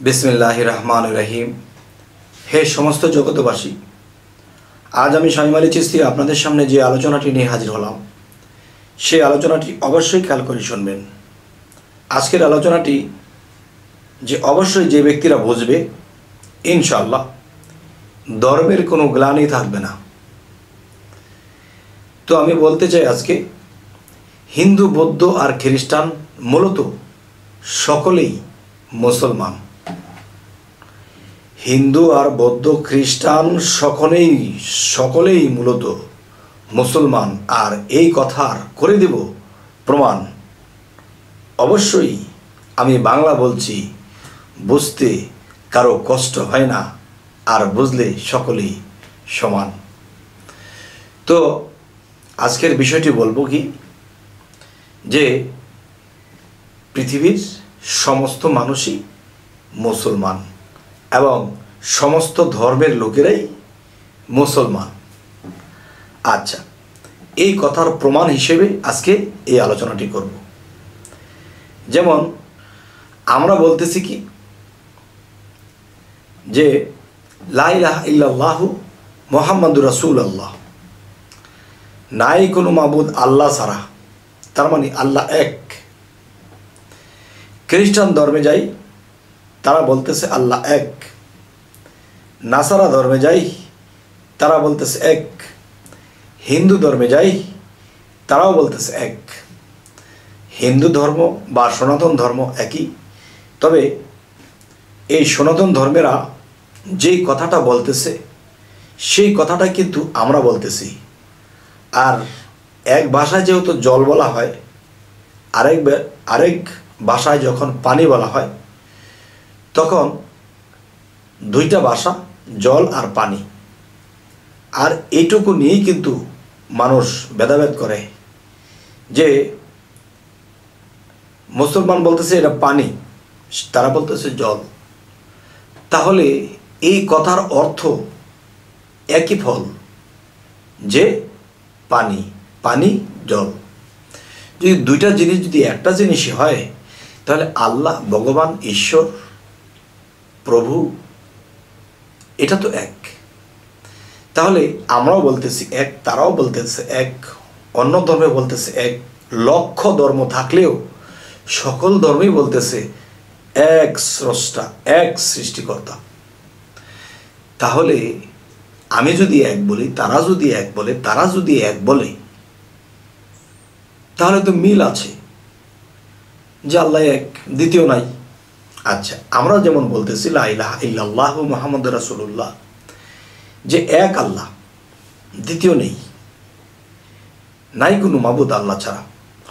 বিসমিল্লাহ রহমান রহিম। হে সমস্ত জগতবাসী আজ আমি আলী চিস্তি আপনাদের সামনে যে আলোচনাটি নিয়ে হাজির হলাম, সেই আলোচনাটি অবশ্যই খেয়াল করে শুনবেন। আজকের আলোচনাটি যে অবশ্যই যে ব্যক্তিরা বুঝবে ইনশাল্লাহ ধর্মের কোনো গ্লানি থাকবে না। তো আমি বলতে চাই আজকে, হিন্দু, বৌদ্ধ আর খ্রিস্টান মূলত সকলেই মুসলমান। হিন্দু আর বৌদ্ধ খ্রিস্টান সকলেই সকলেই মূলত মুসলমান। আর এই কথার করে দেব প্রমাণ। অবশ্যই আমি বাংলা বলছি, বুঝতে কারও কষ্ট হয় না, আর বুঝলে সকলেই সমান। তো আজকের বিষয়টি বলব কি, যে পৃথিবীর সমস্ত মানুষই মুসলমান। এবং সমস্ত ধর্মের লোকেরাই মুসলমান। আচ্ছা এই কথার প্রমাণ হিসেবে আজকে এই আলোচনাটি করব। যেমন, আমরা বলতেছি কি? যে লাইলাহ ইল্লাল্লাহু মোহাম্মদুর রাসুল আল্লাহ নাই কোনো মাবুদ আল্লাহ ছাড়া, তার মানে আল্লাহ এক। খ্রিস্টান ধর্মে যাই তারা বলতেছে, আল্লাহ এক। নাসারা ধর্মে যাই, তারা বলতেছে, এক। হিন্দু ধর্মে যাই, তারাও বলতেছে, এক। হিন্দু ধর্ম বা সনাতন ধর্ম একই। তবে এই সনাতন ধর্মেরা যেই কথাটা বলতেছে, সেই কথাটা কিন্তু আমরা বলতেছি। আর এক ভাষায় যেহেতু জল বলা হয়, আরেক আরেক ভাষায় যখন পানি বলা হয় তখন দুইটা ভাষা, জল আর পানি। আর এইটুকু নিয়েই কিন্তু মানুষ ভেদাভেদ করে যে মুসলমান বলতেছে এটা পানি, তারা বলতেছে জল। তাহলে এই কথার অর্থ একই ফল যে পানি পানি, জল। যদি দুইটা জিনিস যদি একটা জিনিসই হয়, তাহলে আল্লাহ, ভগবান, ঈশ্বর প্রভু, এটা তো এক। তাহলে আমরাও বলতেছি এক, তারাও বলতেছে এক, অন্য ধর্মে বলতেছে এক, লক্ষ ধর্ম থাকলেও সকল ধর্মেই বলতেছে এক স্রষ্টা, এক সৃষ্টিকর্তা। তাহলে আমি যদি এক বলি, তারা যদি এক বলে, তারা যদি এক বলে, তাহলে তো মিল আছে যে আল্লাহ এক, দ্বিতীয় নাই। আচ্ছা আমরা যেমন বলতেছি ইল্লাল্লাহ মোহাম্মদ রাসুল্লাহ যে এক আল্লাহ, দ্বিতীয় নেই। নাই কোনো মাবুদ আল্লাহ ছাড়া।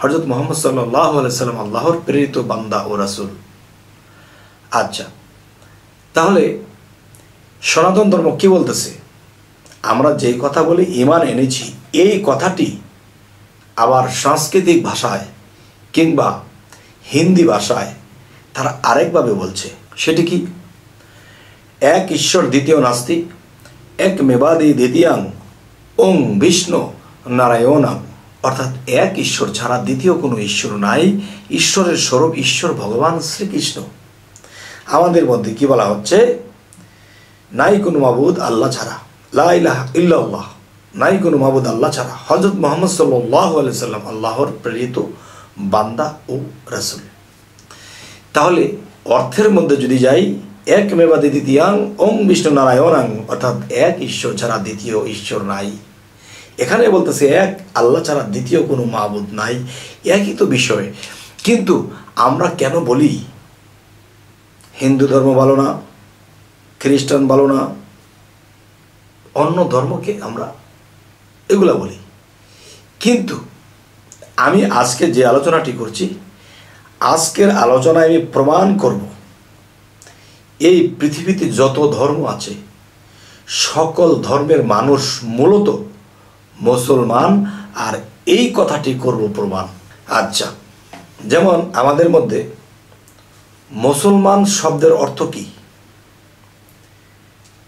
হজরত মোহাম্মদ সাল্লাহ সাল্লাম আল্লাহর প্রেরিত বান্দা ও রাসুল। আচ্ছা তাহলে সনাতন ধর্ম কি বলতেছে? আমরা যেই কথা বলি ইমান এনেছি, এই কথাটি আবার সাংস্কৃতিক ভাষায় কিংবা হিন্দি ভাষায় তারা আরেকভাবে বলছে, সেটি কি? এক ঈশ্বর দ্বিতীয় নাস্তি, এক মেবাদি দ্বিতীয়াং, ওং বিষ্ণু নারায়ণাং অর্থাৎ এক ঈশ্বর ছাড়া দ্বিতীয় কোনো ঈশ্বর নাই, ঈশ্বরের স্বরূপ ঈশ্বর ভগবান শ্রীকৃষ্ণ। আমাদের মধ্যে কি বলা হচ্ছে? নাই কোনো মাবুদ আল্লাহ ছাড়া লাইলাহ ইল্লাল্লাহ। নাই কোনো মাবুদ আল্লাহ ছাড়া হজরত মোহাম্মদ সাল্লাহ সাল্লাম আল্লাহর প্রেরিত বান্দা ও রাসুল। তাহলে অর্থের মধ্যে যদি যাই, এক মেবাদি দ্বিতীয়াং ওম বিষ্ণু নারায়ণাং, অর্থাৎ এক ঈশ্বর ছাড়া দ্বিতীয় ঈশ্বর নাই। এখানে বলতেছে এক, আল্লাহ ছাড়া দ্বিতীয় কোনো মাবুদ নাই। একই তো বিষয়। কিন্তু আমরা কেন বলি, হিন্দু ধর্ম ভালো না, খ্রিস্টান ভালো না, অন্য ধর্মকে আমরা এগুলা বলি। কিন্তু আমি আজকে যে আলোচনাটি করছি আজকের আলোচনায় আমি প্রমাণ করব। এই পৃথিবীতে যত ধর্ম আছে, সকল ধর্মের মানুষ মূলত মুসলমান, আর এই কথাটি করব প্রমাণ। আচ্ছা যেমন আমাদের মধ্যে মুসলমান শব্দের অর্থ কি?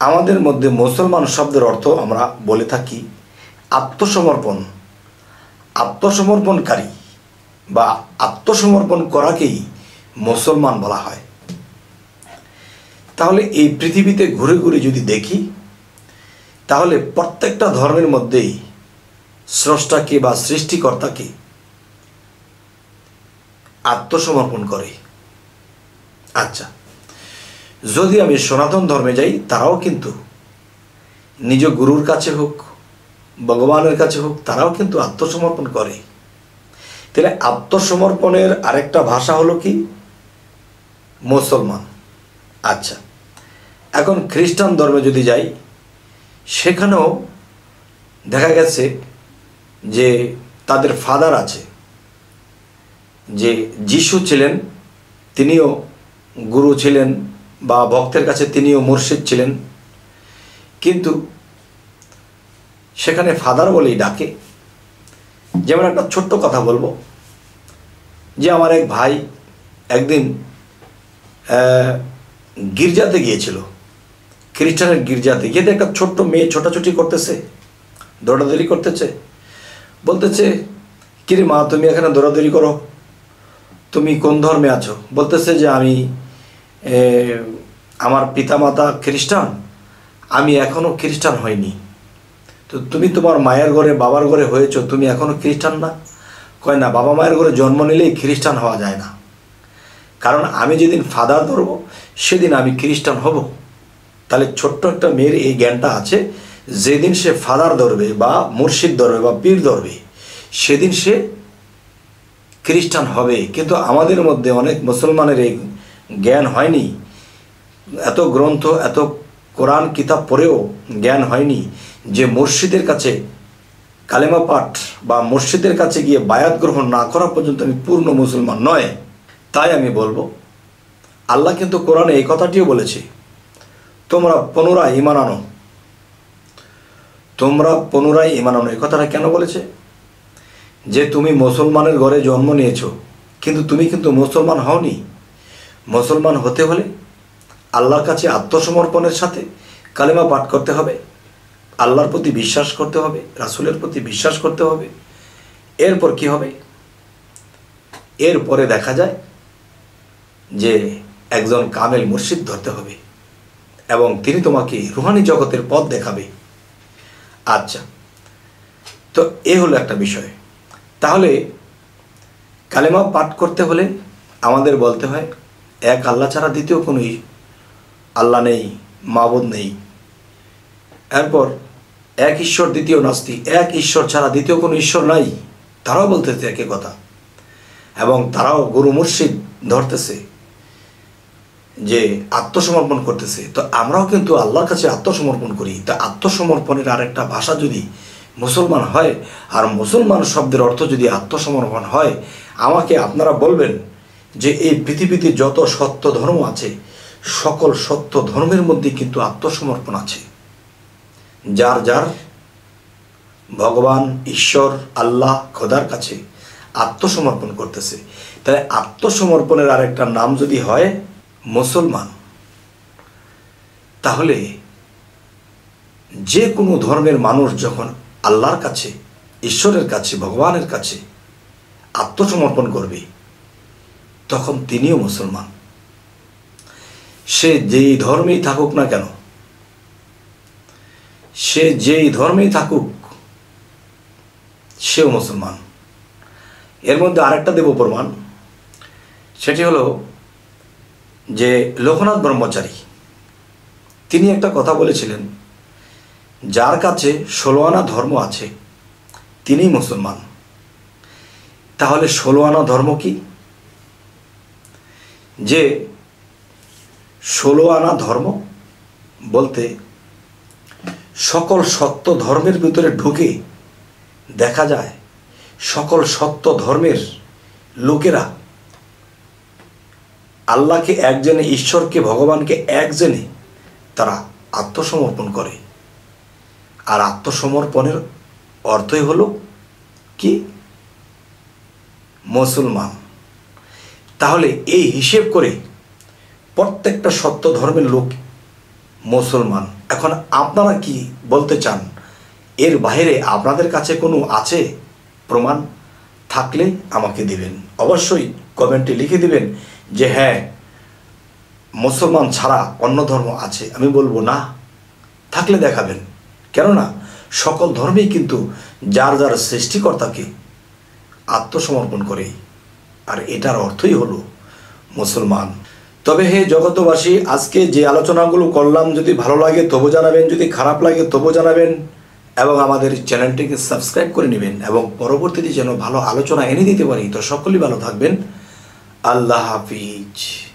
আমাদের মধ্যে মুসলমান শব্দের অর্থ আমরা বলে থাকি আত্মসমর্পণ। আত্মসমর্পণকারী। বা আত্মসমর্পণ করাকেই মুসলমান বলা হয়। তাহলে এই পৃথিবীতে ঘুরে ঘুরে যদি দেখি, তাহলে প্রত্যেকটা ধর্মের মধ্যেই স্রষ্টাকে বা সৃষ্টিকর্তাকে আত্মসমর্পণ করে। আচ্ছা যদি আমি সনাতন ধর্মে যাই, তারাও কিন্তু নিজ গুরুর কাছে হোক, ভগবানের কাছে হোক, তারাও কিন্তু আত্মসমর্পণ করে। তাহলে আত্মসমর্পণের আরেকটা ভাষা হলো কি? মুসলমান। আচ্ছা এখন খ্রিস্টান ধর্মে যদি যাই, সেখানেও দেখা গেছে যে তাদের ফাদার আছে, যে যিশু ছিলেন, তিনিও গুরু ছিলেন বা ভক্তের কাছে তিনিও মুর্শিদ ছিলেন। কিন্তু সেখানে ফাদার বলেই ডাকে। যেমন একটা ছোট্ট কথা বলব, যে আমার এক ভাই একদিন গির্জাতে গিয়েছিল, খ্রিস্টানের গির্জাতে। গিয়ে একটা ছোট্ট মেয়ে ছোটাছুটি করতেছে, দৌড়াদৌড়ি করতেছে। বলতেছে, কিরে মা, তুমি এখানে দৌড়াদৌড়ি করো। তুমি কোন ধর্মে আছো? বলতেছে যে, আমি আমার পিতামাতা খ্রিস্টান। আমি এখনও খ্রিস্টান হইনি। তো তুমি তোমার মায়ের ঘরে, বাবার ঘরে হয়েছো, তুমি এখনও খ্রিস্টান না? কয় না, বাবা মায়ের ঘরে জন্ম নিলেই খ্রিস্টান হওয়া যায় না। কারণ আমি যেদিন ফাদার ধরবো, সেদিন আমি খ্রিস্টান হব। তাহলে ছোট্ট একটা মেয়ের এই জ্ঞানটা আছে, যেদিন সে ফাদার ধরবে বা মুর্শিদ ধরবে বা পীর ধরবে, সেদিন সে খ্রিস্টান হবে। কিন্তু আমাদের মধ্যে অনেক মুসলমানের এই জ্ঞান হয়নি। এত গ্রন্থ, এত কোরআন, কিতাব পড়েও জ্ঞান হয়নি। যে মসজিদের কাছে কালেমা পাঠ বা মসজিদের কাছে গিয়ে বায়াত গ্রহণ না করা পর্যন্ত আমি পূর্ণ মুসলমান নয়, তাই আমি বলব, আল্লাহ কিন্তু কোরআনে এই কথাটিও বলেছে, তোমরা পুনরায় ইমান আনো। তোমরা পুনরায় ইমান আনো। এই কথাটা কেন বলেছে? যে তুমি মুসলমানের ঘরে জন্ম নিয়েছো, কিন্তু তুমি কিন্তু মুসলমান হওনি। মুসলমান হতে হলে আল্লাহর কাছে আত্মসমর্পণের সাথে কালেমা পাঠ করতে হবে। আল্লাহর প্রতি বিশ্বাস করতে হবে, রাসুলের প্রতি বিশ্বাস করতে হবে। এরপর কি হবে? এরপরে দেখা যায় যে একজন কামেল মুর্শিদ ধরতে হবে এবং তিনি তোমাকে রুহানি জগতের পথ দেখাবে। আচ্ছা তো এ হলো একটা বিষয়। তাহলে কালেমা পাঠ করতে হলে আমাদের বলতে হয়, এক আল্লাহ ছাড়া দ্বিতীয় কোনো আল্লাহ নেই, মাবুদ নেই। এরপর এক ঈশ্বর দ্বিতীয় নাস্তি, এক ঈশ্বর ছাড়া দ্বিতীয় কোনো ঈশ্বর নাই। তারাও বলতেছে একই কথা। এবং তারাও গুরু মুর্শিদ ধরতেছে যে আত্মসমর্পণ করতেছে। তো আমরাও কিন্তু আল্লাহর কাছে আত্মসমর্পণ করি। তা আত্মসমর্পণের আরেকটা ভাষা যদি মুসলমান হয়, আর মুসলমান শব্দের অর্থ যদি আত্মসমর্পণ হয়, আমাকে আপনারা বলবেন যে এই পৃথিবীতে যত সত্য ধর্ম আছে, সকল সত্য ধর্মের মধ্যে কিন্তু আত্মসমর্পণ আছে। যার যার ভগবান, ঈশ্বর, আল্লাহ, খোদার কাছে আত্মসমর্পণ করতেছে। তাহলে আত্মসমর্পণের আরেকটা নাম যদি হয়, মুসলমান। তাহলে যে কোনো ধর্মের মানুষ যখন আল্লাহর কাছে, ঈশ্বরের কাছে, ভগবানের কাছে আত্মসমর্পণ করবে, তখন তিনিও মুসলমান। সে যেই ধর্মেই থাকুক না কেন সে যেই ধর্মেই থাকুক, সেও মুসলমান। এর মধ্যে আরেকটা দেব প্রমাণ, সেটি হলো যে লোকনাথ ব্রহ্মচারী। তিনি একটা কথা বলেছিলেন, যার কাছে ষোলো আনা ধর্ম আছে, তিনি মুসলমান। তাহলে ষোলো আনা ধর্ম কি? যে ষোলো আনা ধর্ম বলতে সকল সত্য ধর্মের ভিতরে ঢুকে দেখা যায়, সকল সত্য ধর্মের লোকেরা আল্লাহকে একজনে, ঈশ্বরকে, ভগবানকে একজনে তারা আত্মসমর্পণ করে। আর আত্মসমর্পণের অর্থই হলো কি? মুসলমান। তাহলে এই হিসেব করে প্রত্যেকটা সত্য ধর্মের লোক মুসলমান। এখন আপনারা কি বলতে চান? এর বাইরে আপনাদের কাছে কোনো আছে প্রমাণ? থাকলে আমাকে দিবেন। অবশ্যই কমেন্টে লিখে দিবেন যে হ্যাঁ মুসলমান ছাড়া অন্য ধর্ম আছে। আমি বলব না। থাকলে দেখাবেন। কেননা সকল ধর্মেই কিন্তু যার যার সৃষ্টিকর্তাকে আত্মসমর্পণ করে। আর এটার অর্থই হলো মুসলমান। তবে হে জগতবাসী আজকে যে আলোচনাগুলো করলাম যদি ভালো লাগে তবু জানাবেন, যদি খারাপ লাগে তবু জানাবেন, এবং আমাদের চ্যানেলটিকে সাবস্ক্রাইব করে নেবেন, এবং পরবর্তীতে যেন ভালো আলোচনা এনে দিতে পারি, তো সকলেই ভালো থাকবেন। আল্লাহ হাফিজ।